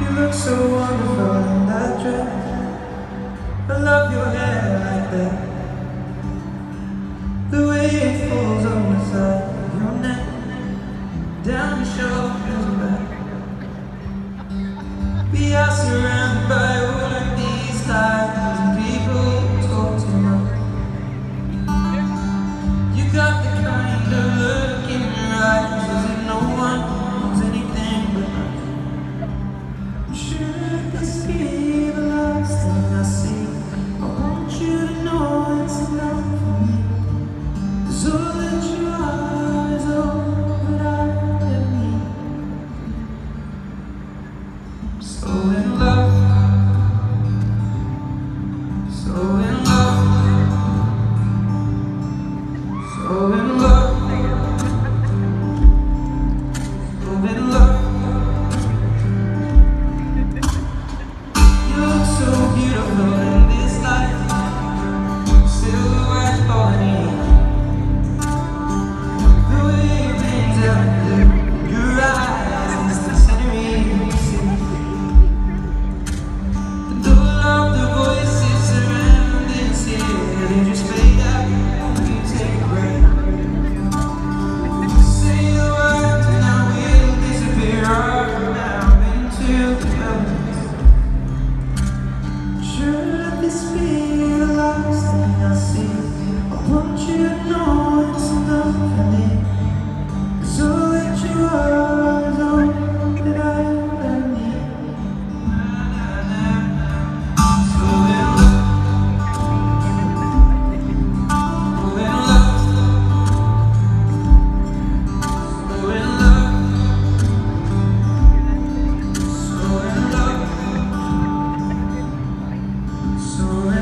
You look so wonderful in that dress. I love your hair like that. So So